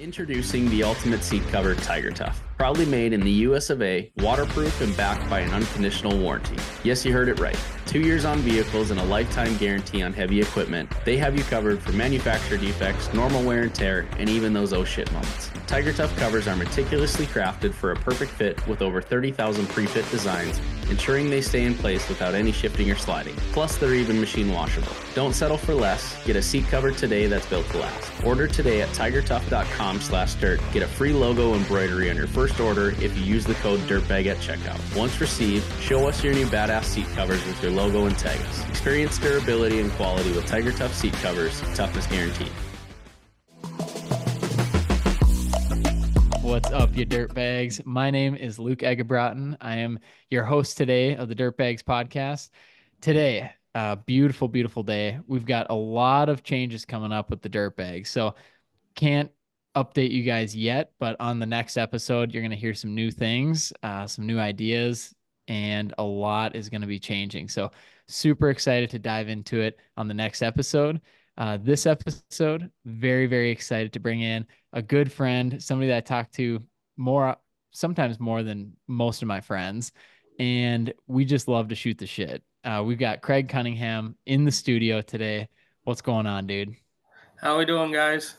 Introducing the ultimate seat cover, Tiger Tough. Proudly made in the US of A, waterproof and backed by an unconditional warranty. Yes, you heard it right. Two years on vehicles and a lifetime guarantee on heavy equipment. They have you covered for manufacturer defects, normal wear and tear, and even those oh shit moments. Tiger Tough covers are meticulously crafted for a perfect fit with over 30,000 pre-fit designs, ensuring they stay in place without any shifting or sliding. Plus, they're even machine washable. Don't settle for less. Get a seat cover today that's built to last. Order today at tigertough.com slash dirt. Get a free logo embroidery on your first order if you use the code DIRTBAG at checkout. Once received, show us your new badass seat covers with your logo and tag us. Experience durability and quality with Tiger Tough seat covers. Toughness guaranteed. What's up, you dirtbags? My name is Luke Egebrotten. I am your host today of the Dirtbags podcast. Today, beautiful, beautiful day. We've got a lot of changes coming up with the Dirtbags. So, can't update you guys yet, but on the next episode, you're going to hear some new things, uh, some new ideas, and a lot is going to be changing. So, super excited to dive into it on the next episode. Uh, this episode, very, very excited to bring in a good friend, somebody that I talk to more, sometimes more than most of my friends. And we just love to shoot the shit. Uh, we've got Craig Cunningham in the studio today. What's going on, dude? How we doing, guys?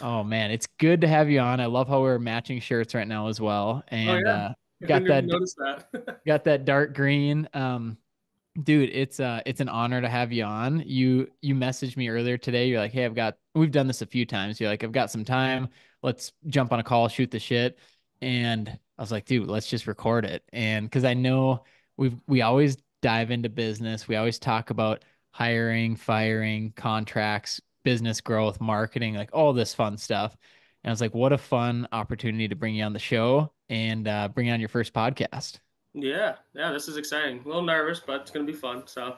Oh man, it's good to have you on. I love how we're matching shirts right now as well. And oh, yeah. uh, got that, that. got that dark green. Um, dude it's uh it's an honor to have you on. You you messaged me earlier today. You're like hey i've got we've done this a few times. You're like i've got some time. Let's jump on a call shoot the shit. And i was like dude let's just record it. And because i know we've we always dive into business. We always talk about hiring firing contracts business growth marketing like all this fun stuff and i was like what a fun opportunity to bring you on the show and uh, bring on your first podcast yeah, yeah, this is exciting. A little nervous, but it's gonna be fun. So,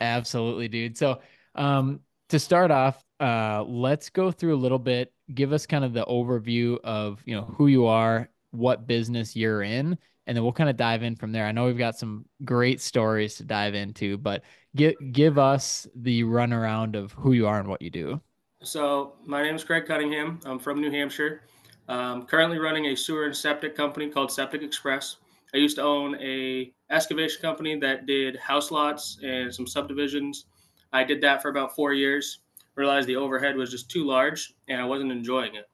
absolutely, dude. So, um, to start off, uh, let's go through a little bit. Give us kind of the overview of you know who you are, what business you're in, and then we'll kind of dive in from there. I know we've got some great stories to dive into, but give give us the runaround of who you are and what you do. So, my name is Craig Cunningham. I'm from New Hampshire. Um, currently running a sewer and septic company called Septic Express. I used to own a excavation company that did house lots and some subdivisions. I did that for about four years. Realized the overhead was just too large, and I wasn't enjoying it.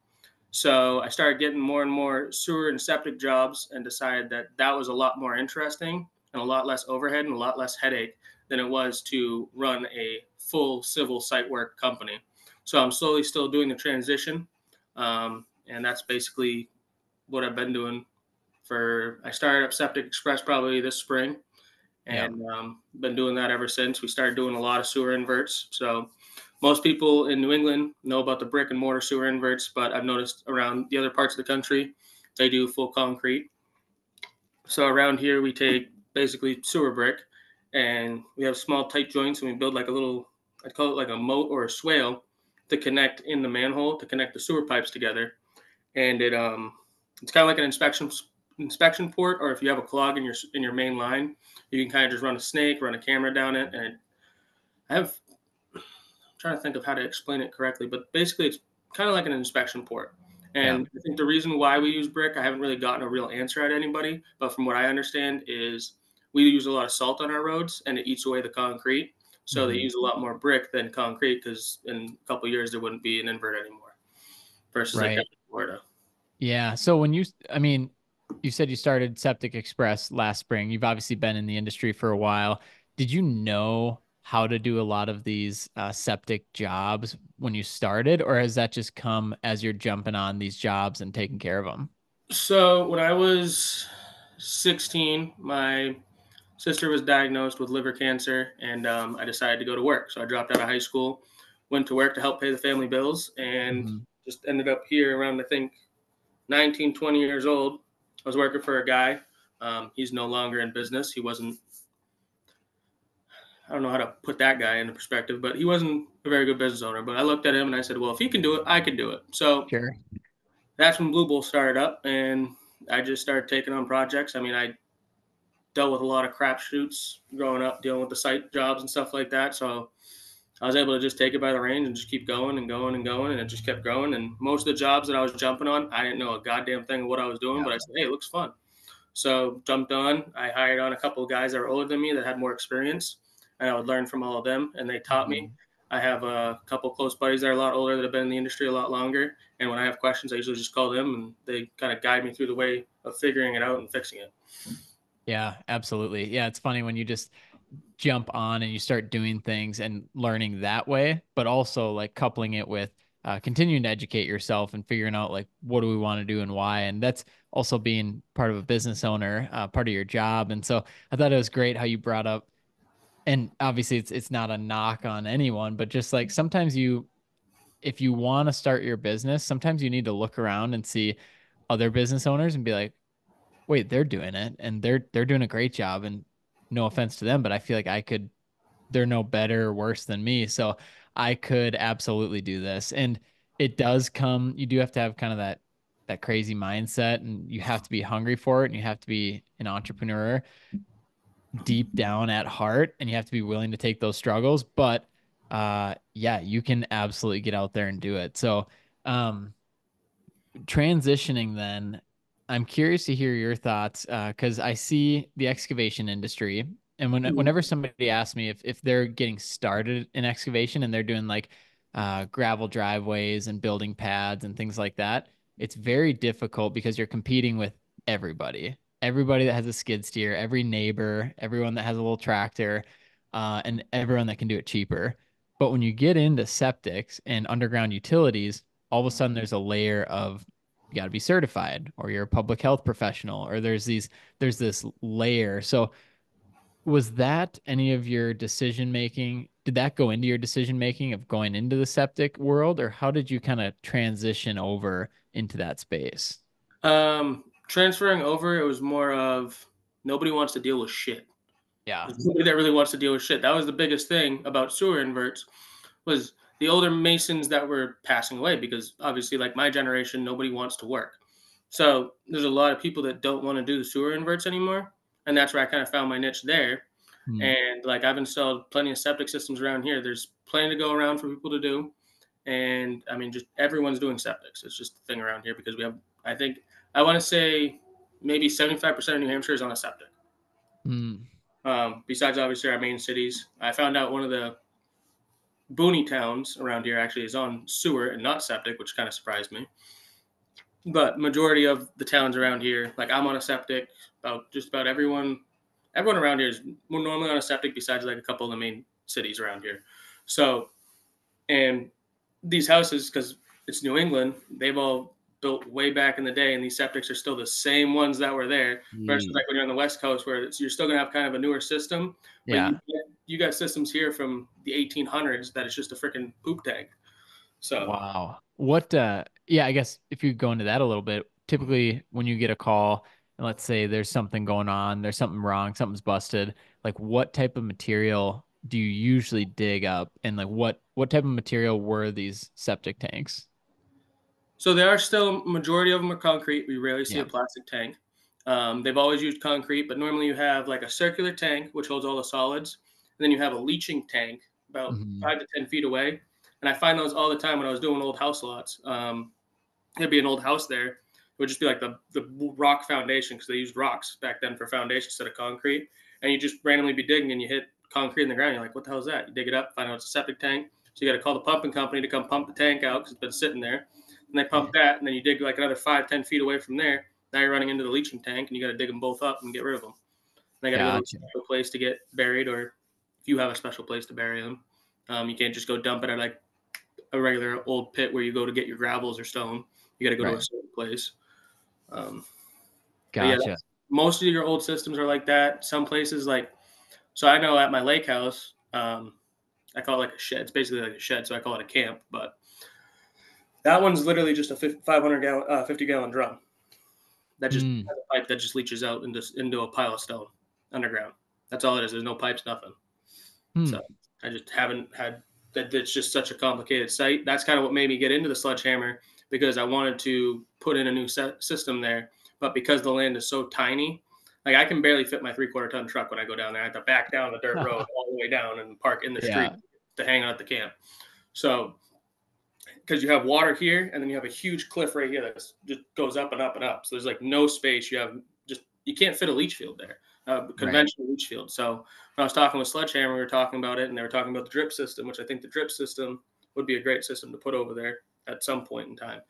So I started getting more and more sewer and septic jobs, and decided that that was a lot more interesting and a lot less overhead and a lot less headache than it was to run a full civil site work company. So I'm slowly still doing the transition, um, and that's basically what I've been doing for I started up Septic Express probably this spring, and yeah. um, been doing that ever since. We started doing a lot of sewer inverts. So most people in New England know about the brick and mortar sewer inverts, but I've noticed around the other parts of the country they do full concrete. So around here we take basically sewer brick, and we have small tight joints, and we build like a little I'd call it like a moat or a swale to connect in the manhole to connect the sewer pipes together, and it um it's kind of like an inspection inspection port, or if you have a clog in your in your main line, you can kind of just run a snake, run a camera down it, and I have I'm trying to think of how to explain it correctly, but basically it's kind of like an inspection port. And yeah. I think the reason why we use brick, I haven't really gotten a real answer at anybody, but from what I understand is we use a lot of salt on our roads and it eats away the concrete. So mm-hmm. they use a lot more brick than concrete because in a couple years there wouldn't be an invert anymore versus right. like Florida. Yeah. So when you, I mean, you said you started Septic Express last spring. You've obviously been in the industry for a while. Did you know how to do a lot of these uh, septic jobs when you started, or has that just come as you're jumping on these jobs and taking care of them? So when I was 16, my sister was diagnosed with liver cancer, and um, I decided to go to work. So I dropped out of high school, went to work to help pay the family bills, and mm-hmm. just ended up here around I think 19, 20 years old I was working for a guy. Um, he's no longer in business. He wasn't. I don't know how to put that guy into perspective, but he wasn't a very good business owner. But I looked at him and I said, "Well, if he can do it, I can do it." So sure. that's when Blue Bull started up, and I just started taking on projects. I mean, I dealt with a lot of crap shoots growing up, dealing with the site jobs and stuff like that. So I was able to just take it by the reins and just keep going and going and going, and it just kept growing. And most of the jobs that I was jumping on, I didn't know a goddamn thing of what I was doing, yeah. but I said, "Hey, it looks fun." So jumped on. I hired on a couple of guys that were older than me that had more experience, and I would learn from all of them, and they taught mm-hmm. me. I have a couple close buddies that are a lot older that have been in the industry a lot longer, and when I have questions, I usually just call them, and they kind of guide me through the way of figuring it out and fixing it. Yeah, absolutely. Yeah, it's funny when you just jump on and you start doing things and learning that way, but also like coupling it with uh, continuing to educate yourself and figuring out like what do we want to do and why. And that's also being part of a business owner, uh, part of your job. And so I thought it was great how you brought up, and obviously it's it's not a knock on anyone, but just like sometimes you, if you want to start your business, sometimes you need to look around and see other business owners and be like, wait, they're doing it and they're they're doing a great job. And no offense to them, but I feel like I could. They're no better or worse than me, so I could absolutely do this. And it does come. You do have to have kind of that that crazy mindset, and you have to be hungry for it, and you have to be an entrepreneur deep down at heart, and you have to be willing to take those struggles. But uh, yeah, you can absolutely get out there and do it. So, um, transitioning then I'm curious to hear your thoughts because uh, I see the excavation industry, and when mm-hmm. whenever somebody asks me if if they're getting started in excavation and they're doing like uh, gravel driveways and building pads and things like that, it's very difficult because you're competing with everybody, everybody that has a skid steer, every neighbor, everyone that has a little tractor, uh, and everyone that can do it cheaper. But when you get into septics and underground utilities, all of a sudden there's a layer of you got to be certified or you're a public health professional or there's these there's this layer. So was that any of your decision making did that go into your decision making of going into the septic world or how did you kind of transition over into that space? Um transferring over it was more of nobody wants to deal with shit. Yeah. Nobody that really wants to deal with shit. That was the biggest thing about sewer inverts was the older masons that were passing away because obviously like my generation nobody wants to work. So there's a lot of people that don't want to do the sewer inverts anymore and that's where i kind of found my niche there. Mm. and like i've installed plenty of septic systems around here. There's plenty to go around for people to do. And i mean just everyone's doing septics. It's just a thing around here because we have i think i want to say maybe 75% of new hampshire is on a septic. Mm. um, besides obviously our main cities. I found out one of the boony towns around here actually is on sewer and not septic, which kind of surprised me. But majority of the towns around here, like I'm on a septic. About just about everyone, everyone around here is normally on a septic, besides like a couple of the main cities around here. So, and these houses, because it's New England, they've all built way back in the day, and these septics are still the same ones that were there. Mm. Versus like when you're on the West Coast, where you're still gonna have kind of a newer system. yeah. You, you got systems here from the 1800s that is just a freaking poop tank. So wow, what? uh Yeah, I guess if you go into that a little bit, typically when you get a call and let's say there's something going on, there's something wrong, something's busted, like what type of material do you usually dig up, and like what what type of material were these septic tanks? So there are still majority of them are concrete. We rarely see yeah. a plastic tank. Um, they've always used concrete, but normally you have like a circular tank which holds all the solids, and then you have a leaching tank about mm-hmm. five to ten feet away. And I find those all the time when I was doing old house lots. Um, there'd be an old house there. It would just be like the the rock foundation because they used rocks back then for foundation instead of concrete. And you just randomly be digging and you hit concrete in the ground. You're like, what the hell is that? You dig it up, find out it's a septic tank. So you got to call the pumping company to come pump the tank out because it's been sitting there. And they pump that, and then you dig like another five, ten feet away from there. Now you're running into the leaching tank, and you got to dig them both up and get rid of them. And they got gotcha. go to a place to get buried or if you have a special place to bury them. Um, you can't just go dump it at like a regular old pit where you go to get your gravels or stone. You got to go right. to a certain place. Um, gotcha. Yeah, most of your old systems are like that. Some places like, so I know at my lake house, um, I call it like a shed. It's basically like a shed, so I call it a camp. But that one's literally just a 500 gallon, uh, 50 gallon drum that just mm. a pipe that just leaches out into into a pile of stone underground. That's all it is. There's no pipes, nothing. Hmm. So I just haven't had that. It's just such a complicated site. That's kind of what made me get into the SludgeHammer because I wanted to put in a new set system there. But because the land is so tiny, like I can barely fit my three quarter ton truck when I go down there. I have to back down the dirt road all the way down and park in the yeah. street. to hang out at the camp. So because you have water here and then you have a huge cliff right here that just goes up and up and up. So there's like no space. You have just you can't fit a leach field there, uh, conventional right. leach field. So when I was talking with SludgeHammer, we were talking about it, and they were talking about the drip system, which I think the drip system would be a great system to put over there at some point in time.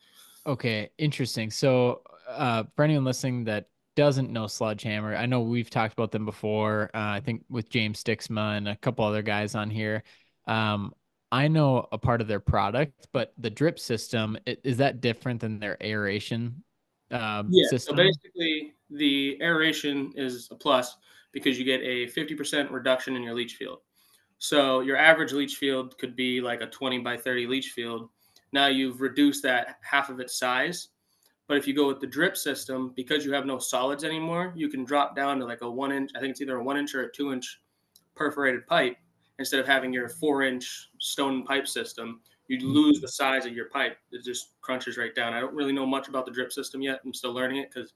Okay, interesting. So uh, for anyone listening that doesn't know SludgeHammer, I know we've talked about them before. Uh, I think with James Stixma and a couple other guys on here. Um, I know a part of their product, but the drip system is that different than their aeration um, yeah, system? So basically, the aeration is a plus because you get a 50% reduction in your leach field. So your average leach field could be like a 20 by 30 leach field. Now you've reduced that half of its size. But if you go with the drip system, because you have no solids anymore, you can drop down to like a one inch, I think it's either a one inch or a two inch perforated pipe instead of having your four inch stone pipe system, you mm-hmm. lose the size of your pipe. It just crunches right down. I don't really know much about the drip system yet. I'm still learning it because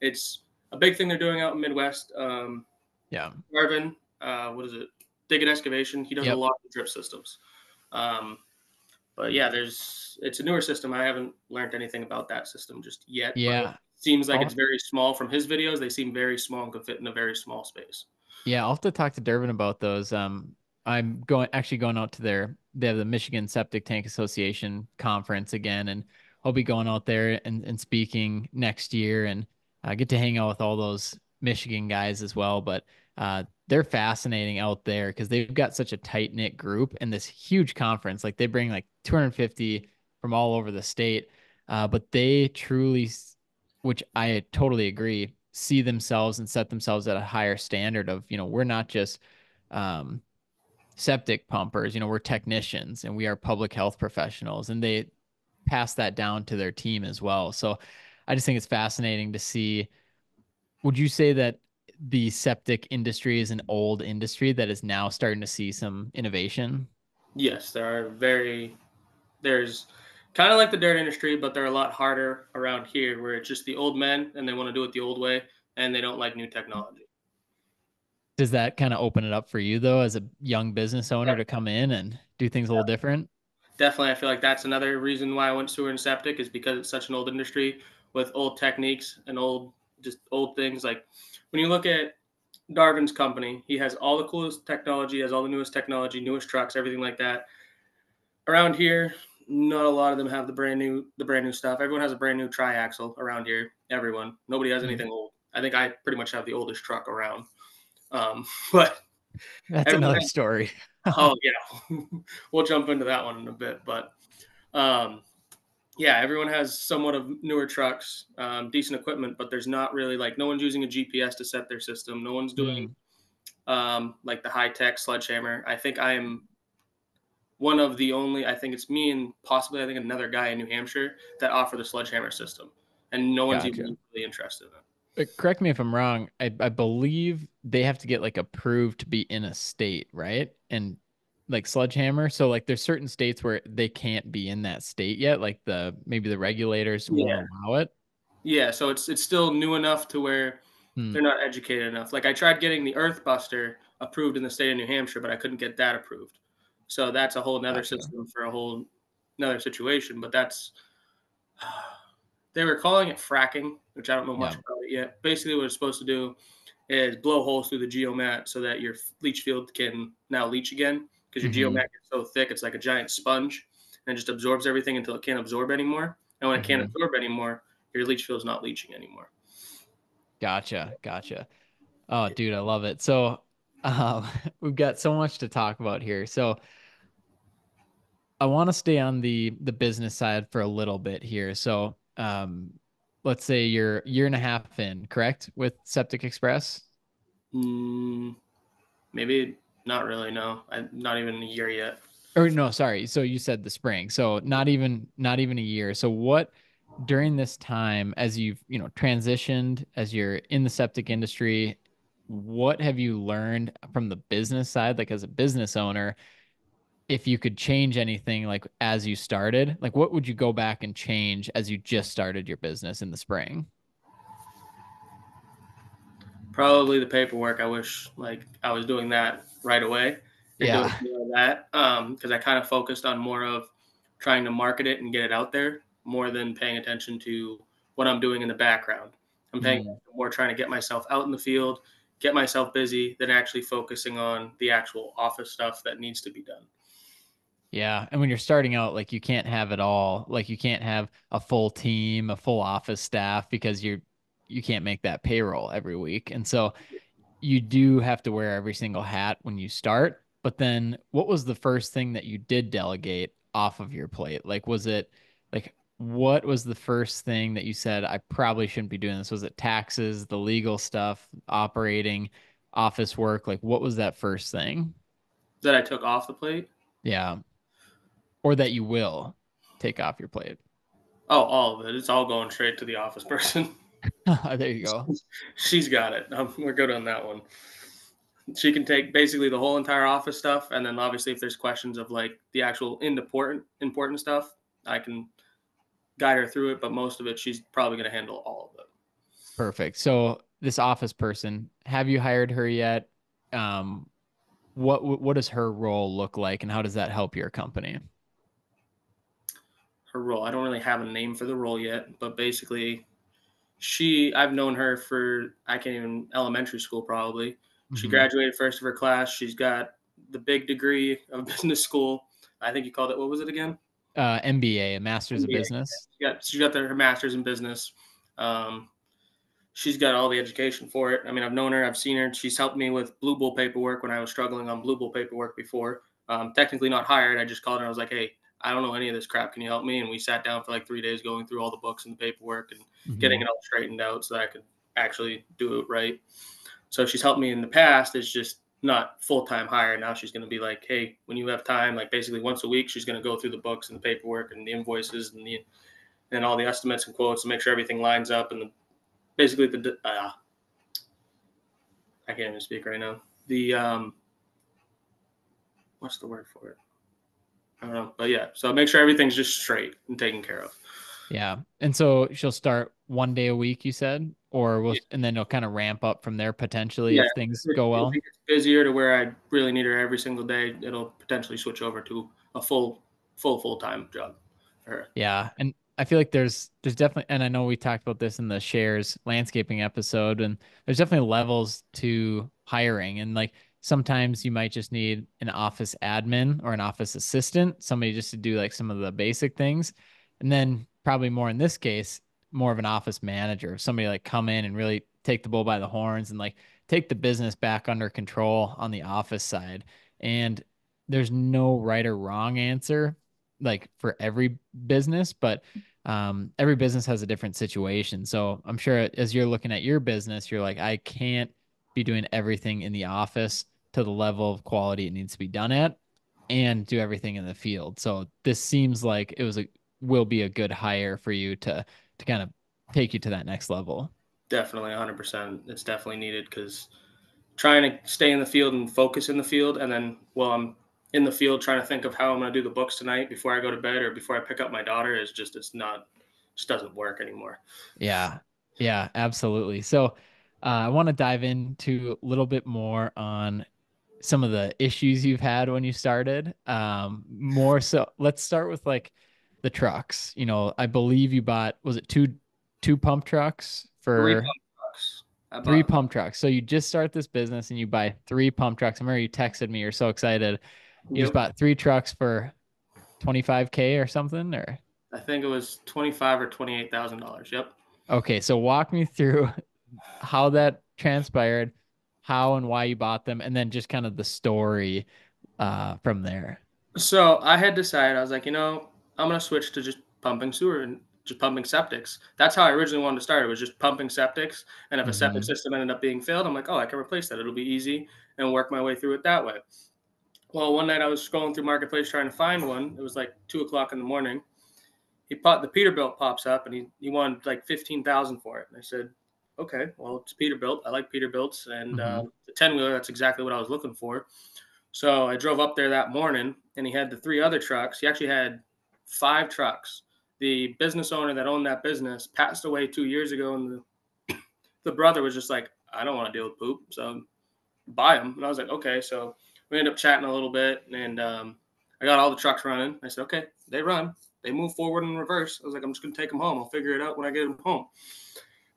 it's a big thing they're doing out in Midwest. Um, yeah. Marvin, uh, what is it? Digging excavation. He does yep. a lot of drip systems. Um, but yeah, there's it's a newer system. I haven't learned anything about that system just yet. Yeah. seems like it's very small from his videos. They seem very small and could fit in a very small space. Yeah, I'll have to talk to Durbin about those. Um, I'm going actually going out to their they have the Michigan Septic Tank Association conference again, and I'll be going out there and, and speaking next year, and I get to hang out with all those Michigan guys as well. But uh, they're fascinating out there because they've got such a tight knit group and this huge conference. Like they bring like 250 from all over the state, uh, but they truly, which I totally agree, see themselves and set themselves at a higher standard of you know we're not just um, septic pumpers, you know, we're technicians and we are public health professionals and they pass that down to their team as well. So I just think it's fascinating to see. Would you say that the septic industry is an old industry that is now starting to see some innovation? Yes, there are very, there's kind of like the dirt industry, but they're a lot harder around here where it's just the old men and they want to do it the old way and they don't like new technology does that kind of open it up for you though as a young business owner to come in and do things a little different? Definitely i feel like that's another reason why i went sewer and septic is because it's such an old industry with old techniques and old just old things. Like when you look at darvin's company he has all the coolest technology has all the newest technology newest trucks everything like that. Around here not a lot of them have the brand new the brand new stuff. Everyone has a brand new triaxle around here everyone. Nobody has mm-hmm. anything mm-hmm. old. I think i pretty much have the oldest truck around um, but that's another story. oh yeah, we'll jump into that one in a bit. But um, yeah, everyone has somewhat of newer trucks, um, decent equipment, but there's not really like no one's using a GPS to set their system. No one's doing mm. um, like the high tech SludgeHammer. I think I am one of the only. I think it's me and possibly I think another guy in New Hampshire that offer the SludgeHammer system, and no one's gotcha. even really interested in it. But correct me if I'm wrong. I, I believe they have to get like approved to be in a state, right? And like SludgeHammer. So like there's certain states where they can't be in that state yet. Like the maybe the regulators yeah. won't allow it. Yeah. So it's it's still new enough to where hmm. they're not educated enough. Like I tried getting the Earthbuster approved in the state of New Hampshire, but I couldn't get that approved. So that's a whole nother gotcha. system for a whole another situation. But that's they were calling it fracking, which I don't know much yeah. about yet. Basically, what it's supposed to do is blow holes through the geomat so that your leach field can now leach again because your mm-hmm. geomat is so thick, it's like a giant sponge and just absorbs everything until it can't absorb anymore. And when mm-hmm. it can't mm-hmm. absorb anymore, your leach field is not leaching anymore. Gotcha, gotcha. Oh, dude, I love it. So, uh, we've got so much to talk about here. So, I want to stay on the the business side for a little bit here. So, um, let's say you're a year and a half in, correct, with Septic Express? Mm, maybe not really. No, I, not even a year yet. Or no, sorry. So you said the spring. So not even not even a year. So what during this time, as you've you know transitioned, as you're in the septic industry, what have you learned from the business side, like as a business owner? If you could change anything like as you started, like what would you go back and change as you just started your business in the spring? Probably the paperwork. I wish like I was doing that right away Yeah. that um because I kind of focused on more of trying to market it and get it out there more than paying attention to what I'm doing in the background. I'm paying Mm. more trying to get myself out in the field, get myself busy, than actually focusing on the actual office stuff that needs to be done. Yeah. And when you're starting out, like you can't have it all. Like you can't have a full team, a full office staff because you're you can't make that payroll every week. And so you do have to wear every single hat when you start. But then what was the first thing that you did delegate off of your plate? Like was it like what was the first thing that you said I probably shouldn't be doing this? Was it taxes, the legal stuff, operating, office work? Like what was that first thing? That I took off the plate. Yeah. Or that you will take off your plate. Oh, all of it. It's all going straight to the office person. there you go. She's got it. Um, we're good on that one. She can take basically the whole entire office stuff, and then obviously if there's questions of like the actual important important stuff, I can guide her through it. But most of it, she's probably going to handle all of it. Perfect. So this office person, have you hired her yet? Um, what what does her role look like, and how does that help your company? Her role. I don't really have a name for the role yet, but basically, she. I've known her for I can't even elementary school probably. She Mhm. graduated first of her class. She's got the big degree of business school. I think you called it. What was it again? uh, MBA, a Master's of MBA. Business. She got she got the, her master's in business. Um, she's got all the education for it. I mean, I've known her, I've seen her. She's helped me with Blue Bull paperwork when I was struggling on Blue Bull paperwork before. Um, technically not hired. I just called her. I was like, hey, I don't know any of this crap. Can you help me? And we sat down for like three days going through all the books and the paperwork and getting Mhm. it all straightened out so that I could actually do it right. So she's helped me in the past. It's just not full time hire. Now she's going to be like, hey, when you have time, like basically once a week, she's going to go through the books and the paperwork and the invoices and the and all the estimates and quotes to make sure everything lines up and the, basically the uh, I can't even speak right now. The um, what's the word for it? I don't know, but yeah. So make sure everything's just straight and taken care of. Yeah. And so she'll start one day a week, you said, or will, Yeah. and then it'll kind of ramp up from there potentially Yeah. if things go well. If it gets busier to where I really need her every single day, it'll potentially switch over to a full, full, full time job for her. Yeah, and I feel like there's there's definitely, and I know we talked about this in the shares landscaping episode, and there's definitely levels to hiring, and like sometimes you might just need an office admin or an office assistant, somebody just to do like some of the basic things, and then probably more in this case, more of an office manager, somebody like come in and really take the bull by the horns and like take the business back under control on the office side, and there's no right or wrong answer like for every business, but um, every business has a different situation. So I'm sure as you're looking at your business, you're like, I can't be doing everything in the office to the level of quality it needs to be done at and do everything in the field. So this seems like it was a will be a good hire for you to to kind of take you to that next level. Definitely, 100%. It's definitely needed because trying to stay in the field and focus in the field, and then while I'm in the field trying to think of how I'm going to do the books tonight before I go to bed or before I pick up my daughter is just it's not just doesn't work anymore. Yeah. Yeah, absolutely. So uh, I want to dive into a little bit more on some of the issues you've had when you started. Um, more so, let's start with like the trucks. You know, I believe you bought was it two two pump trucks for Three pump trucks. Three pump trucks. So you just start this business and you buy three pump trucks. I remember you texted me. You're so excited. You just bought three trucks for 25k or something, or I think it was twenty five or twenty eight thousand dollars. Yep. Okay, so walk me through how that transpired, how and why you bought them, and then just kind of the story uh, from there. So I had decided I was like, you know, I'm gonna switch to just pumping sewer and just pumping septics. That's how I originally wanted to start. It was just pumping septics, and if a septic Mhm. system ended up being failed, I'm like, oh, I can replace that. It'll be easy and work my way through it that way. Well, one night I was scrolling through marketplace trying to find one. It was like two o'clock in the morning. He pop the Peterbilt pops up, and he he wanted like fifteen thousand for it. And I said, okay, well it's Peterbilt. I like Peterbilts, and uh, the ten wheeler. That's exactly what I was looking for. So I drove up there that morning, and he had the three other trucks. He actually had five trucks. The business owner that owned that business passed away two years ago, and the the brother was just like, I don't want to deal with poop, so buy them. And I was like, okay. So we ended up chatting a little bit, and um, I got all the trucks running. I said, okay, they run, they move forward and reverse. I was like, I'm just gonna take them home. I'll figure it out when I get them home.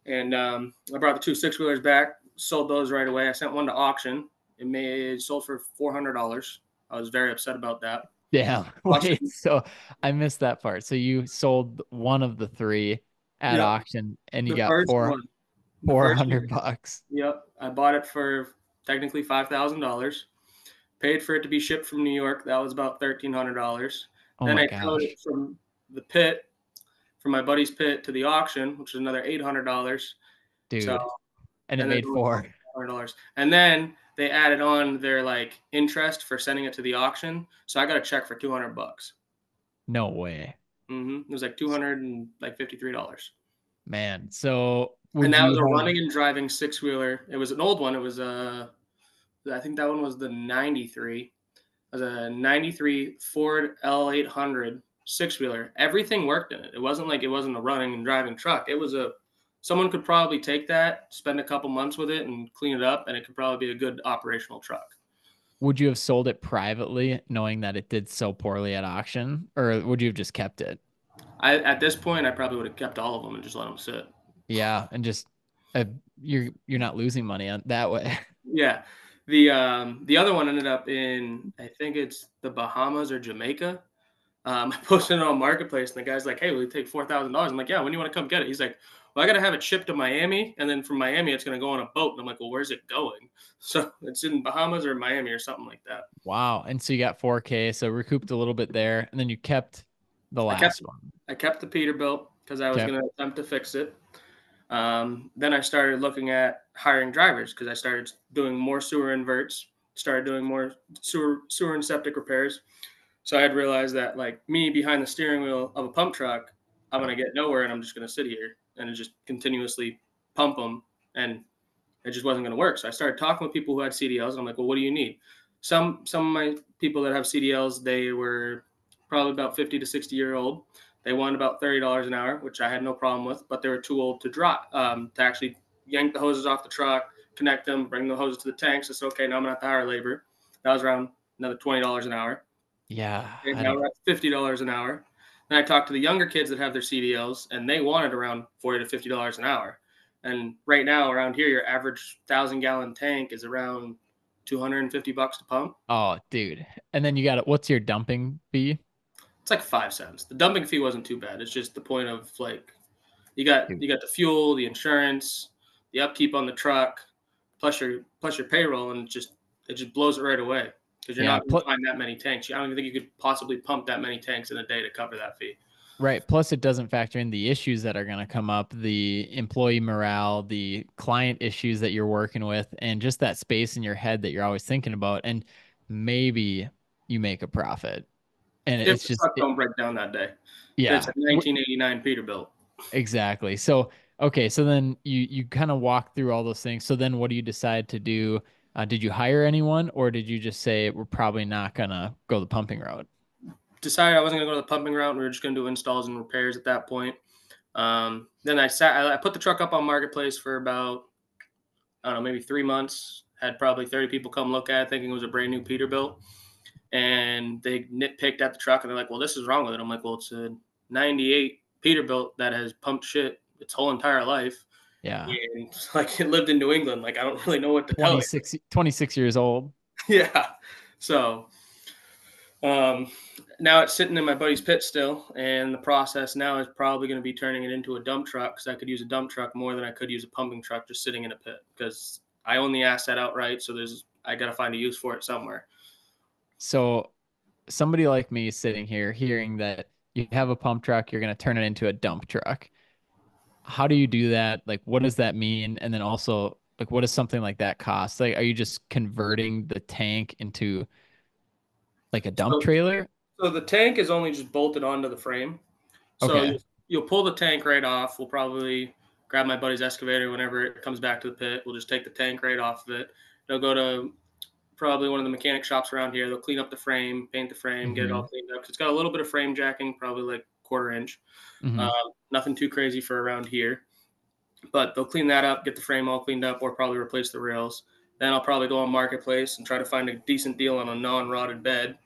And um, I brought the two six wheelers back, sold those right away. I sent one to auction. It made sold for four hundred dollars. I was very upset about that. Yeah. Wait, so I missed that part. So you sold one of the three at yep. auction and you the got four four hundred bucks. Yep. I bought it for technically five thousand dollars. Paid for it to be shipped from New York. That was about thirteen hundred dollars. Oh then I towed it from the pit, from my buddy's pit to the auction, which is another eight hundred dollars. Dude. So, and it and made four hundred dollars. And then they added on their like interest for sending it to the auction. So I got a check for two hundred bucks. No way. Mm-hmm. It was like two hundred and like fifty three dollars. Man, so and that was a running and driving six wheeler. It was an old one. It was a, I think that one was the '93. It was a '93 Ford L800 six wheeler. Everything worked in it. It wasn't like it wasn't a running and driving truck. It was a someone could probably take that, spend a couple months with it, and clean it up, and it could probably be a good operational truck. Would you have sold it privately, knowing that it did so poorly at auction, or would you have just kept it? I at this point, I probably would have kept all of them and just let them sit. Yeah, and just uh, you're you're not losing money on that way. Yeah, the um the other one ended up in I think it's the Bahamas or Jamaica. Um, I posted it on Marketplace, and the guy's like, "Hey, will you take four thousand dollars?" I'm like, "Yeah, when do you want to come get it?" He's like, well, I got to have it shipped to Miami, and then from Miami, it's going to go on a boat. And I'm like, well, where's it going? So it's in Bahamas or Miami or something like that. Wow. And so you got 4K, so recouped a little bit there, and then you kept the last I kept, one. I kept the Peterbilt because I was going to attempt to fix it. Um, then I started looking at hiring drivers because I started doing more sewer inverts, started doing more sewer sewer and septic repairs. So I had realized that like me behind the steering wheel of a pump truck, I'm gonna get nowhere and I'm just gonna sit here and just continuously pump them and it just wasn't going to work. So I started talking with people who had CDLs and I'm like, well, what do you need? Some, some of my people that have CDLs, they were probably about 50 to 60 year old. They wanted about $30 an hour, which I had no problem with, but they were too old to drop, um, to actually yank the hoses off the truck, connect them, bring the hoses to the tanks. It's okay. Now I'm to have to hire labor. That was around another $20 an hour. Yeah. And now we're $50 an hour. And I talked to the younger kids that have their CDLs, and they wanted around forty to fifty dollars an hour. And right now, around here, your average thousand gallon tank is around two hundred and fifty bucks to pump. Oh, dude! And then you got it. What's your dumping fee? It's like five cents. The dumping fee wasn't too bad. It's just the point of like, you got you got the fuel, the insurance, the upkeep on the truck, plus your plus your payroll, and it just it just blows it right away because you're yeah, not going to find that many tanks. I don't even think you could possibly pump that many tanks in a day to cover that fee. Right. Plus, it doesn't factor in the issues that are going to come up, the employee morale, the client issues that you're working with, and just that space in your head that you're always thinking about. And maybe you make a profit. And if it's just don't break down that day. Yeah, it's a 1989 Peterbilt. Exactly. So okay, so then you you kind of walk through all those things. So then, what do you decide to do? Uh, did you hire anyone, or did you just say we're probably not gonna go the pumping route? Decided I wasn't gonna go the pumping route. We were just gonna do installs and repairs at that point. Um, then I sat. I, put the truck up on marketplace for about I don't know, maybe three months. Had probably thirty people come look at it, thinking it was a brand new Peterbilt, and they nitpicked at the truck and they're like, "Well, this is wrong with it." I'm like, "Well, it's a '98 Peterbilt that has pumped shit its whole entire life." Yeah. And like it lived in New England. Like I don't really know what to 26, tell you. 26 years old. Yeah. So um now it's sitting in my buddy's pit still, and the process now is probably going to be turning it into a dump truck because I could use a dump truck more than I could use a pumping truck just sitting in a pit because I own the asset outright. So there's I got to find a use for it somewhere. So somebody like me sitting here hearing that you have a pump truck, you're going to turn it into a dump truck how do you do that? Like, what does that mean? And then also, like, what does something like that cost? Like, are you just converting the tank into like a dump so, trailer? So the tank is only just bolted onto the frame. So okay. you'll pull the tank right off. We'll probably grab my buddy's excavator whenever it comes back to the pit. We'll just take the tank right off of it. They'll go to probably one of the mechanic shops around here. They'll clean up the frame, paint the frame, mm-hmm. get it all mm-hmm. cleaned up. It's got a little bit of frame jacking, probably like quarter inch. Mm-hmm. Uh, nothing too crazy for around here. But they'll clean that up, get the frame all cleaned up, or probably replace the rails. Then I'll probably go on marketplace and try to find a decent deal on a non-rotted bed.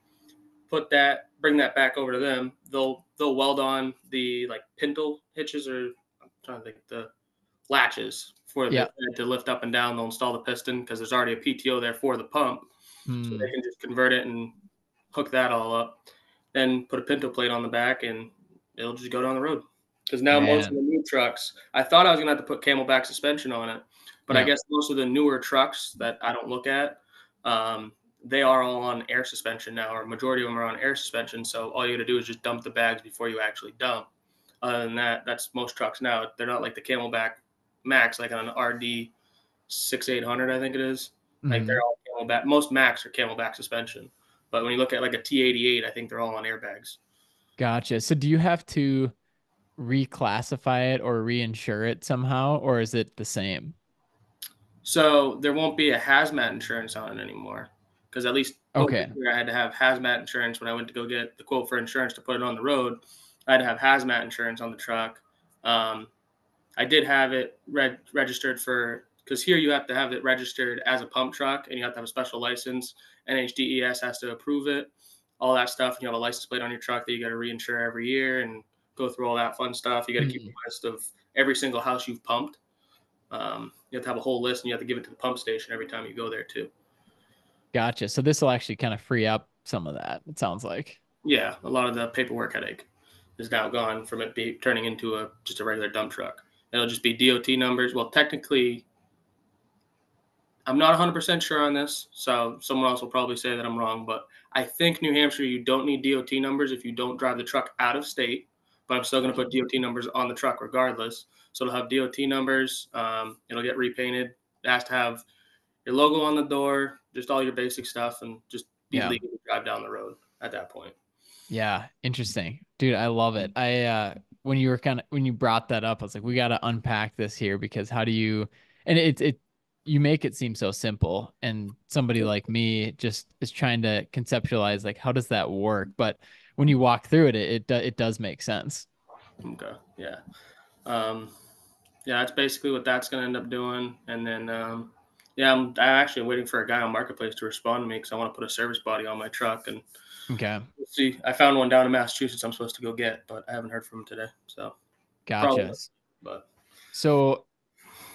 Put that, bring that back over to them. They'll they'll weld on the like pintle hitches or I'm trying to think the latches for the Yeah. bed to lift up and down. They'll install the piston because there's already a PTO there for the pump. So Hmm. they can just convert it and hook that all up. Then put a pinto plate on the back and it'll just go down the road. Because now most of the new trucks, I thought I was gonna have to put camelback suspension on it, but I guess most of the newer trucks that I don't look at, um, they are all on air suspension now, or majority of them are on air suspension. So all you got to do is just dump the bags before you actually dump. Other than that, that's most trucks now. They're not like the Camelback Macks, like on an RD six eight hundred, I think it is. Like Mhm. they're all Camelback. Most Macks are Camelback suspension, but when you look at like a T eighty eight, I think they're all on airbags. Gotcha. So do you have to reclassify it or reinsure it somehow, or is it the same? So there won't be a hazmat insurance on it anymore. Because at least Okay. I had to have hazmat insurance when I went to go get the quote for insurance to put it on the road. I had to have hazmat insurance on the truck. Um, I did have it reg- registered for because here you have to have it registered as a pump truck and you have to have a special license. NHDES has to approve it, all that stuff. And you have a license plate on your truck that you got to reinsure every year and go through all that fun stuff. You got to keep a list of every single house you've pumped. Um, you have to have a whole list and you have to give it to the pump station every time you go there too. Gotcha. So this will actually kind of free up some of that. It sounds like. Yeah, a lot of the paperwork headache is now gone from it be turning into a just a regular dump truck. It'll just be DOT numbers. Well, technically, I'm not 100% sure on this, so someone else will probably say that I'm wrong, but I think New Hampshire, you don't need DOT numbers if you don't drive the truck out of state, but I'm still going to put DOT numbers on the truck regardless. So it'll have DOT numbers, um, it'll get repainted. It has to have your logo on the door, just all your basic stuff, and just be Yeah. legal to drive down the road at that point. Yeah, interesting. Dude, I love it. I uh when you were kind of when you brought that up, I was like, we got to unpack this here because how do you and it's, it you make it seem so simple and somebody like me just is trying to conceptualize like how does that work? But when you walk through it, it it, do, it does make sense. Okay. Yeah. Um, yeah, that's basically what that's going to end up doing. And then, um, yeah, I'm, actually waiting for a guy on Marketplace to respond to me because I want to put a service body on my truck. And Okay. we'll see. I found one down in Massachusetts I'm supposed to go get, but I haven't heard from him today. So, Gotcha. Probably. but So,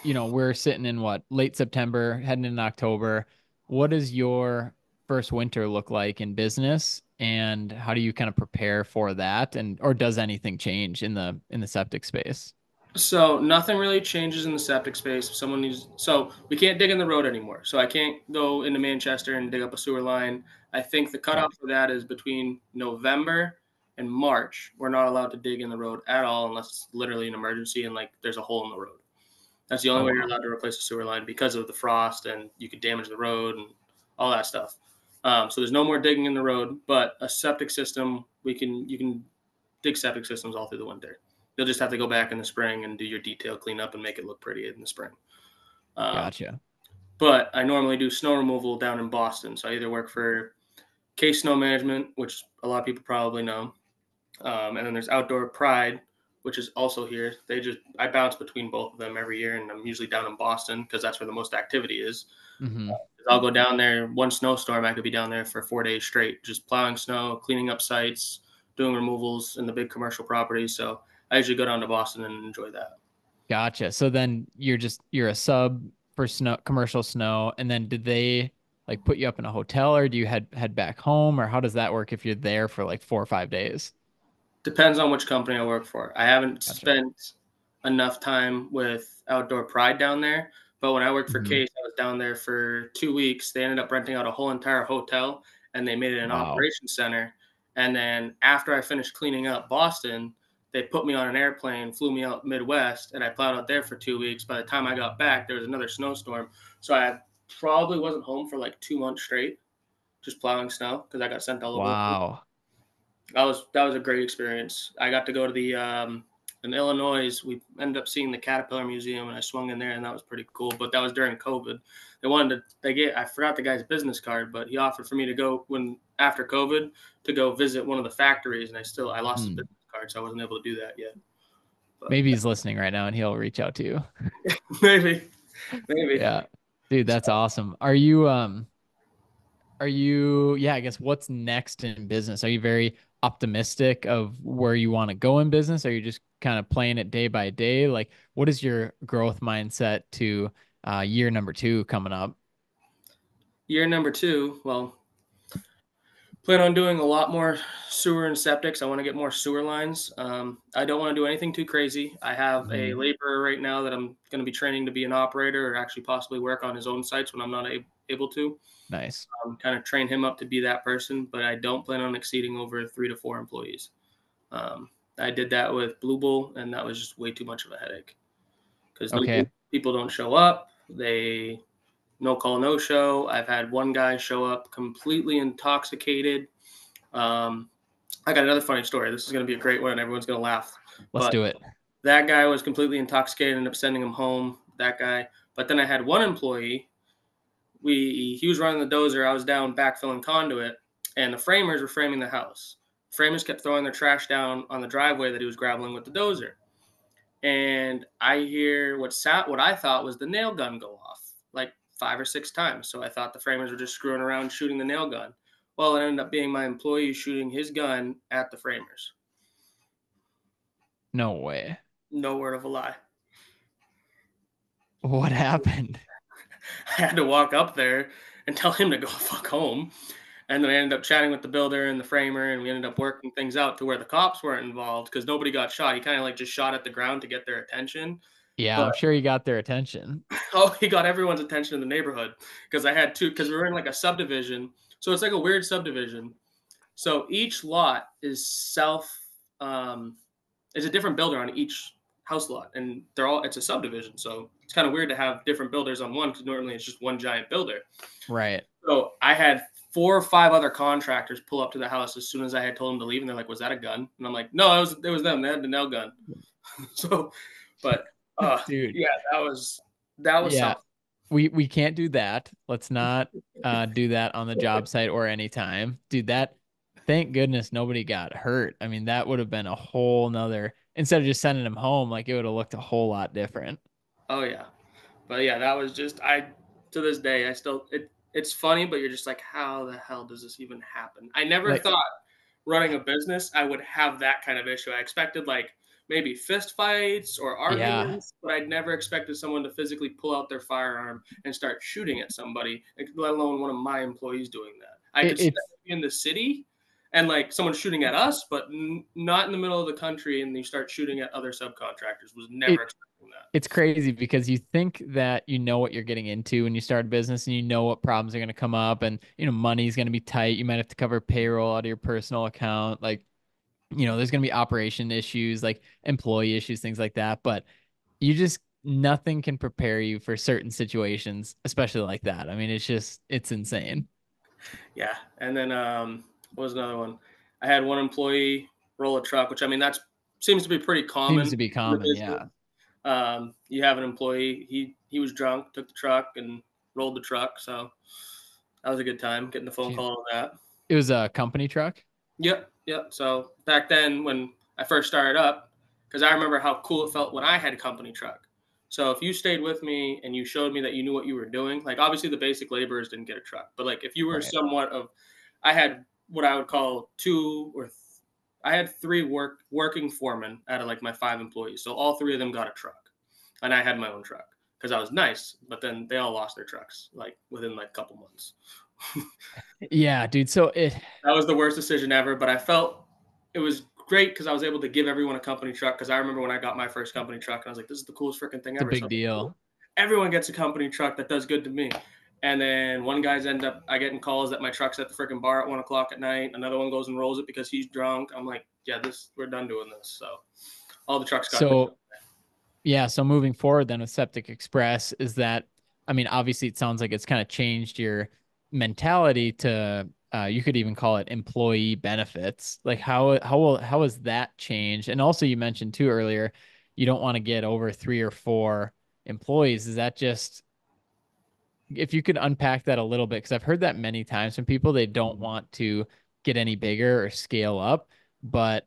you know, we're sitting in what late September, heading into October. What does your first winter look like in business, and how do you kind of prepare for that? And or does anything change in the in the septic space? So nothing really changes in the septic space. If someone needs, so we can't dig in the road anymore. So I can't go into Manchester and dig up a sewer line. I think the cutoff for that is between November and March. We're not allowed to dig in the road at all unless it's literally an emergency and like there's a hole in the road. That's the only Oh, way you're allowed to replace a sewer line because of the frost and you could damage the road and all that stuff. Um, so there's no more digging in the road, but a septic system we can you can dig septic systems all through the winter. You'll just have to go back in the spring and do your detail cleanup and make it look pretty in the spring. Um, Gotcha. But I normally do snow removal down in Boston. So I either work for Case Snow Management, which a lot of people probably know, um, and then there's Outdoor Pride, which is also here. They just I bounce between both of them every year, and I'm usually down in Boston because that's where the most activity is. hmm I'll go down there one snowstorm. I could be down there for four days straight, just plowing snow, cleaning up sites, doing removals in the big commercial properties. So I usually go down to Boston and enjoy that. Gotcha. So then you're just you're a sub for snow commercial snow, and then did they like put you up in a hotel, or do you head head back home, or how does that work if you're there for like four or five days? Depends on which company I work for. I haven't Gotcha. spent enough time with Outdoor Pride down there, but when I worked for Mhm. Case, I was down there for two weeks. They ended up renting out a whole entire hotel and they made it an Wow. operations center. And then after I finished cleaning up Boston, they put me on an airplane, flew me out Midwest, and I plowed out there for two weeks. By the time I got back, there was another snowstorm. So I probably wasn't home for like two months straight, just plowing snow because I got sent all over. Wow. That was that was a great experience. I got to go to the um, in Illinois. We ended up seeing the Caterpillar Museum, and I swung in there, and that was pretty cool. But that was during COVID. They wanted to. They get. I forgot the guy's business card, but he offered for me to go when after COVID to go visit one of the factories, and I still I lost Hmm. his business card, so I wasn't able to do that yet. But Maybe he's listening right now, and he'll reach out to you. maybe, maybe. Yeah. Dude, that's awesome. Are you um are you yeah, I guess what's next in business? Are you very optimistic of where you want to go in business? Are you just kind of playing it day by day? Like what is your growth mindset to uh year number 2 coming up? Year number 2, well, plan on doing a lot more sewer and septics. I want to get more sewer lines. Um, I don't want to do anything too crazy. I have mm-hmm. a laborer right now that I'm going to be training to be an operator or actually possibly work on his own sites when I'm not a- able to. Nice. Um, kind of train him up to be that person, but I don't plan on exceeding over three to four employees. Um, I did that with Blue Bull, and that was just way too much of a headache because okay. people don't show up. They no call, no show. I've had one guy show up completely intoxicated. Um, I got another funny story. This is going to be a great one. Everyone's going to laugh. Let's but do it. That guy was completely intoxicated. and Ended up sending him home. That guy. But then I had one employee. We he was running the dozer. I was down backfilling conduit, and the framers were framing the house. Framers kept throwing their trash down on the driveway that he was graveling with the dozer, and I hear what sat what I thought was the nail gun go off. Like five or six times. So I thought the framers were just screwing around shooting the nail gun. Well, it ended up being my employee shooting his gun at the framers. No way. No word of a lie. What happened? I had to walk up there and tell him to go fuck home. And then I ended up chatting with the builder and the framer, and we ended up working things out to where the cops weren't involved because nobody got shot. He kind of like just shot at the ground to get their attention. Yeah, but, I'm sure he got their attention. Oh, he got everyone's attention in the neighborhood because I had two because we were in like a subdivision. So it's like a weird subdivision. So each lot is self um is a different builder on each house lot and they're all it's a subdivision. So it's kind of weird to have different builders on one because normally it's just one giant builder. Right. So I had four or five other contractors pull up to the house as soon as I had told them to leave, and they're like, "Was that a gun?" And I'm like, "No, it was it was them. They had the nail gun." so, but uh, dude. Yeah, that was that was yeah. Something. We we can't do that. Let's not uh, do that on the job site or anytime. Dude, that thank goodness nobody got hurt. I mean, that would have been a whole nother instead of just sending him home, like it would have looked a whole lot different. Oh yeah. But yeah, that was just I to this day I still it it's funny, but you're just like, how the hell does this even happen? I never like, thought running a business I would have that kind of issue. I expected like maybe fist fights or arguments, yeah. but I'd never expected someone to physically pull out their firearm and start shooting at somebody, let alone one of my employees doing that. I could it, in the city and like someone shooting at us, but n- not in the middle of the country, and you start shooting at other subcontractors. Was never it, expecting that. It's crazy because you think that you know what you're getting into when you start a business, and you know what problems are going to come up, and you know money's going to be tight. You might have to cover payroll out of your personal account, like you know, there's going to be operation issues, like employee issues, things like that. But you just, nothing can prepare you for certain situations, especially like that. I mean, it's just, it's insane. Yeah. And then, um, what was another one? I had one employee roll a truck, which I mean, that's seems to be pretty common. Seems to be common. Yeah. Um, you have an employee, he, he was drunk, took the truck and rolled the truck. So that was a good time getting the phone call on that. It was a company truck. Yep. Yep. So back then, when I first started up, because I remember how cool it felt when I had a company truck. So if you stayed with me and you showed me that you knew what you were doing, like obviously the basic laborers didn't get a truck, but like if you were right. somewhat of, I had what I would call two or th- I had three work working foremen out of like my five employees. So all three of them got a truck, and I had my own truck because I was nice. But then they all lost their trucks like within like a couple months yeah, dude. So it that was the worst decision ever, but I felt it was great because I was able to give everyone a company truck. Because I remember when I got my first company truck, and I was like, "This is the coolest freaking thing it's ever." A big so deal. Everyone gets a company truck that does good to me. And then one guy's end up I getting calls that my truck's at the freaking bar at one o'clock at night. Another one goes and rolls it because he's drunk. I'm like, yeah, this we're done doing this. So all the trucks got so yeah. So moving forward then with Septic Express is that I mean, obviously it sounds like it's kind of changed your mentality to uh, you could even call it employee benefits. Like how how will how has that changed? And also you mentioned too earlier, you don't want to get over three or four employees. Is that just if you could unpack that a little bit? Because I've heard that many times from people they don't want to get any bigger or scale up, but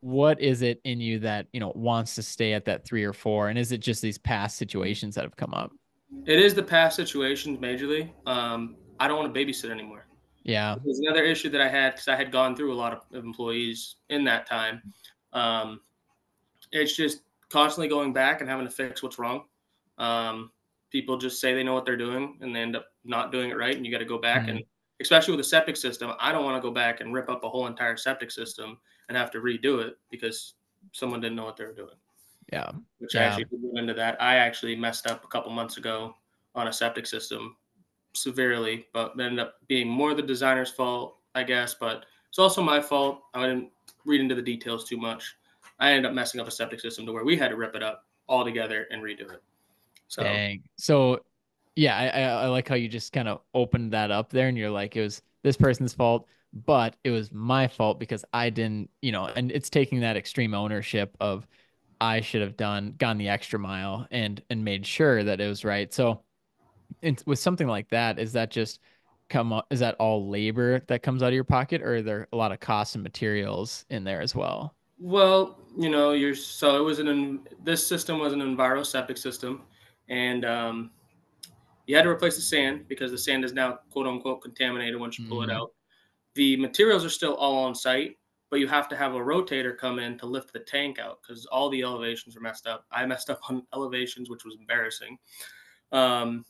what is it in you that you know wants to stay at that three or four and is it just these past situations that have come up It is the past situations majorly. Um, I don't want to babysit anymore. Yeah. There's another issue that I had because I had gone through a lot of employees in that time. Um, it's just constantly going back and having to fix what's wrong. Um, people just say they know what they're doing and they end up not doing it right, and you got to go back mm-hmm. and especially with a septic system, I don't want to go back and rip up a whole entire septic system and have to redo it because someone didn't know what they were doing. Yeah. Which yeah. I actually went into that. I actually messed up a couple months ago on a septic system severely, but ended up being more the designer's fault, I guess. But it's also my fault. I didn't read into the details too much. I ended up messing up a septic system to where we had to rip it up all together and redo it. So, Dang. So yeah, I, I like how you just kind of opened that up there, and you're like, it was this person's fault, but it was my fault because I didn't, you know, and it's taking that extreme ownership of I should have done gone the extra mile and and made sure that it was right. So, with something like that, is that just come up? Is that all labor that comes out of your pocket, or are there a lot of costs and materials in there as well? Well, you know, you're so it was an this system was an Enviro septic system, and um, you had to replace the sand because the sand is now quote unquote contaminated once you pull mm-hmm. it out. The materials are still all on site, but you have to have a rotator come in to lift the tank out because all the elevations are messed up. I messed up on elevations, which was embarrassing. Um,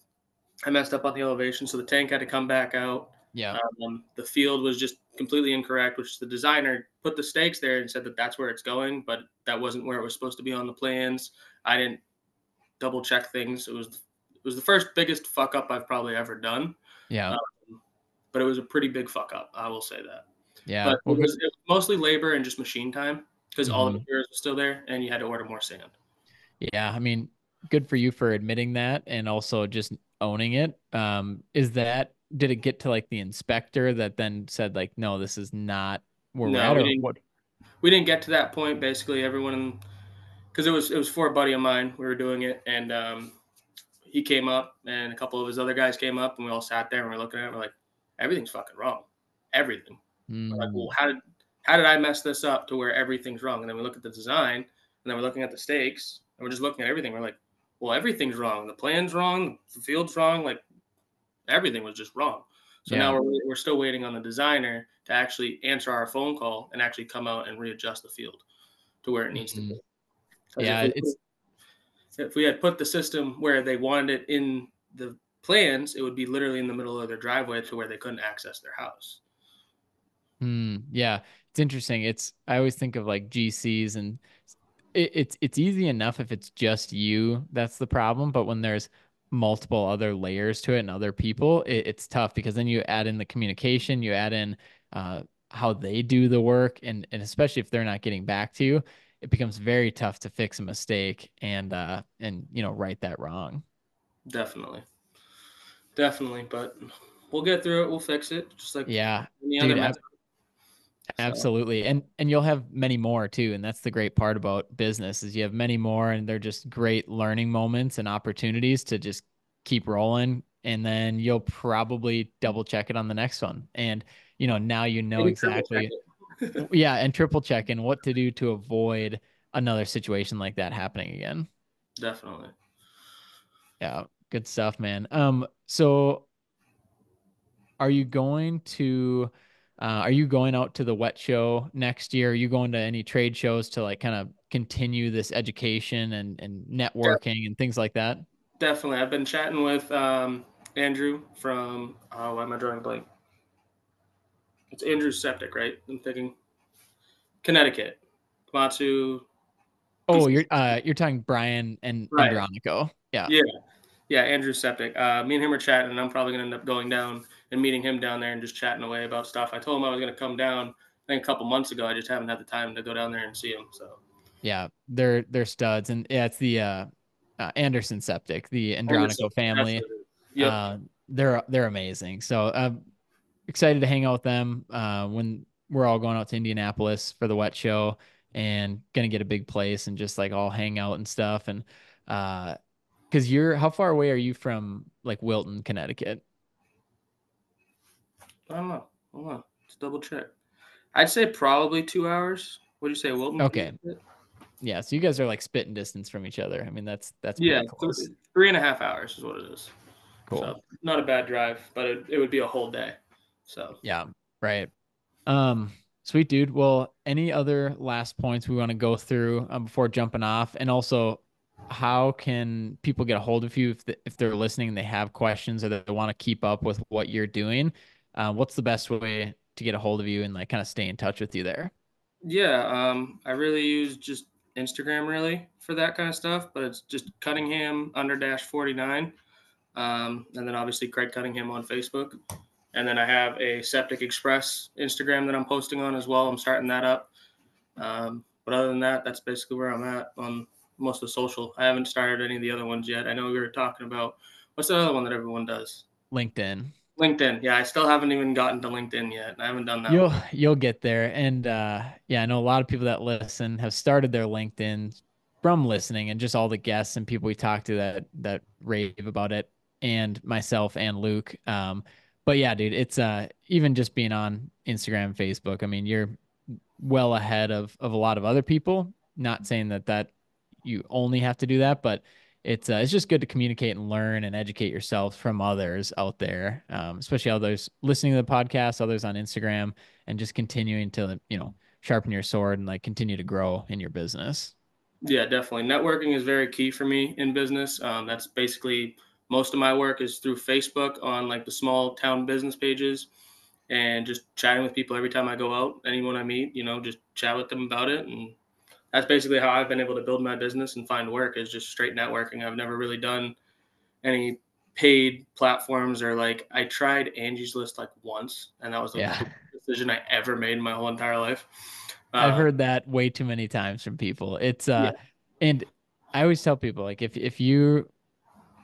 I messed up on the elevation, so the tank had to come back out. Yeah. Um, the field was just completely incorrect, which the designer put the stakes there and said that that's where it's going, but that wasn't where it was supposed to be on the plans. I didn't double check things. It was it was the first biggest fuck up I've probably ever done. Yeah. Um, but it was a pretty big fuck up. I will say that. Yeah. But it was, it was mostly labor and just machine time because mm-hmm. all the mm-hmm. materials were still there and you had to order more sand. Yeah. I mean, good for you for admitting that and also just owning it. Um, is that, did it get to like the inspector that then said like, no, this is not where no, we're at? We didn't, what? we didn't get to that point. Basically everyone, because it was, it was for a buddy of mine. We were doing it and, um, he came up and a couple of his other guys came up and we all sat there and we're looking at it. We're like, everything's fucking wrong. Everything. Mm. Like, well, how did how did I mess this up to where everything's wrong? And then we look at the design and then we're looking at the stakes and we're just looking at everything. We're like, well, everything's wrong. The plan's wrong. The field's wrong. Like everything was just wrong. So yeah. now we're, we're still waiting on the designer to actually answer our phone call and actually come out and readjust the field to where it needs mm-hmm. to be. Yeah, it's if we had put the system where they wanted it in the plans, it would be literally in the middle of their driveway to where they couldn't access their house. Hmm. yeah, it's interesting. It's I always think of like GCs and it, it's it's easy enough if it's just you that's the problem, but when there's multiple other layers to it and other people, it, it's tough because then you add in the communication, you add in uh, how they do the work, and and especially if they're not getting back to you, it becomes very tough to fix a mistake and uh and you know right that wrong. Definitely. Definitely but we'll get through it. We'll fix it just like yeah. dude, ab- absolutely. And and you'll have many more too and that's the great part about business is you have many more and they're just great learning moments and opportunities to just keep rolling and then you'll probably double check it on the next one. And you know now you know exactly yeah, and triple check checking what to do to avoid another situation like that happening again. Definitely. Yeah, good stuff, man. Um, so are you going to uh, are you going out to the WWETT show next year? Are you going to any trade shows to like kind of continue this education and, and networking and things like that? Definitely. I've been chatting with um, Andrew from, oh, why am I drawing blank? It's Andrew Septic, right? I'm thinking Connecticut. Komatsu. Oh, you're uh you're talking Brian and right. Andronico. Yeah. Yeah. Yeah, Andrew Septic. Uh, me and him are chatting, and I'm probably gonna end up going down and meeting him down there and just chatting away about stuff. I told him I was gonna come down. I think a couple months ago. I just haven't had the time to go down there and see him. So. Yeah, they're they're studs, and yeah, it's the uh, uh Anderson Septic, the Andronico family. Yeah. Uh, they're they're amazing. So um, excited to hang out with them uh, when we're all going out to Indianapolis for the WWETT show and gonna get a big place and just like all hang out and stuff. And uh, because you're how far away are you from like Wilton, Connecticut? I don't know. Hold on, let's double check. I'd say probably two hours. What'd you say, Wilton? Okay. Yeah, so you guys are like spitting distance from each other. I mean, that's that's yeah, close. three and a half hours is what it is. Cool. So not a bad drive, but it, it would be a whole day. So Yeah, right. Um, sweet dude. Well, any other last points we want to go through um, before jumping off, and also how can people get a hold of you if, the, if they're listening and they have questions or they want to keep up with what you're doing? Uh, what's the best way to get a hold of you and like kind of stay in touch with you there? yeah, um, I really use just Instagram really for that kind of stuff, but it's just Cunningham under dash forty nine, um, and then obviously Craig Cunningham on Facebook, and then I have a Septic Express Instagram that I'm posting on as well. I'm starting that up, um, but other than that, that's basically where I'm at on most of the social. I haven't started any of the other ones yet. I know we were talking about what's the other one that everyone does. LinkedIn. LinkedIn. Yeah, I still haven't even gotten to LinkedIn yet. I haven't done that. You'll one. you'll get there. And uh yeah, I know a lot of people that listen have started their LinkedIn from listening and just all the guests and people we talked to that that rave about it and myself and Luke. Um but yeah, dude, it's uh even just being on Instagram, Facebook, I mean, you're well ahead of of a lot of other people. Not saying that that you only have to do that, but it's uh, it's just good to communicate and learn and educate yourself from others out there, um, especially others listening to the podcast, others on Instagram, and just continuing to you know sharpen your sword and like continue to grow in your business. Yeah, definitely. Networking is very key for me in business. Um, that's basically most of my work is through Facebook on like the small town business pages and just chatting with people every time I go out. Anyone I meet, you know, just chat with them about it and that's basically how I've been able to build my business and find work is just straight networking. I've never really done any paid platforms or like I tried Angie's List like once, and that was the Yeah. decision I ever made in my whole entire life. I've Uh, heard that way too many times from people. It's uh Yeah. and I always tell people like if if you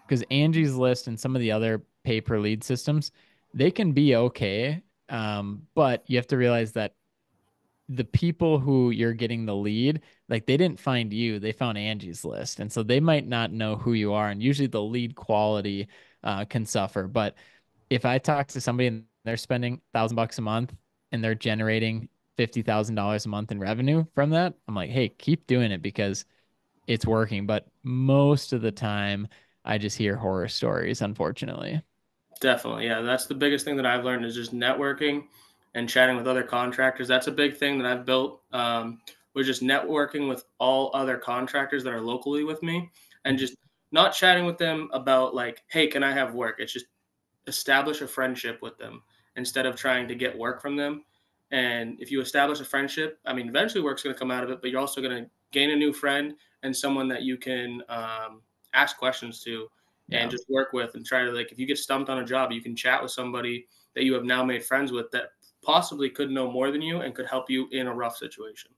because Angie's list and some of the other pay per lead systems, they can be okay. Um, but you have to realize that the people who you're getting the lead, like they didn't find you, they found Angie's list. And so they might not know who you are. And usually the lead quality uh, can suffer. But if I talk to somebody and they're spending thousand bucks a month and they're generating fifty thousand dollars a month in revenue from that, I'm like, hey, keep doing it because it's working. But most of the time, I just hear horror stories, unfortunately. Definitely. Yeah. That's the biggest thing that I've learned is just networking and chatting with other contractors. That's a big thing that I've built. Um, was just networking with all other contractors that are locally with me and just not chatting with them about like, hey, can I have work? It's just establish a friendship with them instead of trying to get work from them. And if you establish a friendship, I mean, eventually work's going to come out of it, but you're also going to gain a new friend and someone that you can um, ask questions to Yeah. and just work with and try to like if you get stumped on a job you can chat with somebody that you have now made friends with that possibly could know more than you and could help you in a rough situation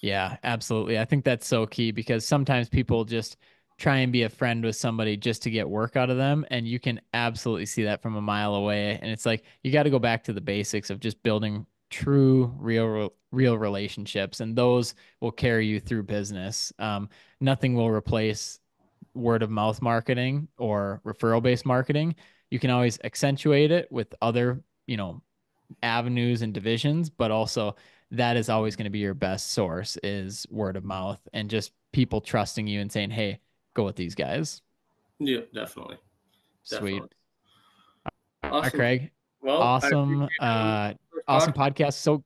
Yeah, absolutely. I think that's so key because sometimes people just try and be a friend with somebody just to get work out of them. And you can absolutely see that from a mile away. And it's like, you got to go back to the basics of just building true, real, real relationships. And those will carry you through business. Um, nothing will replace word of mouth marketing or referral based marketing. You can always accentuate it with other, you know, avenues and divisions, but also that is always going to be your best source is word of mouth and just people trusting you and saying, "Hey, go with these guys." yeah definitely Sweet. definitely. All awesome right, Craig. well awesome. Uh, awesome podcast. So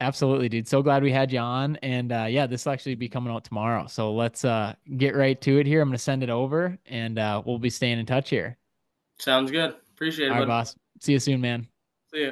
absolutely, dude. So glad we had you on. And uh, yeah, this will actually be coming out tomorrow. So let's uh, get right to it here. I'm going to send it over and uh, we'll be staying in touch here. sounds good appreciate it All right, boss. See you soon, man. See ya.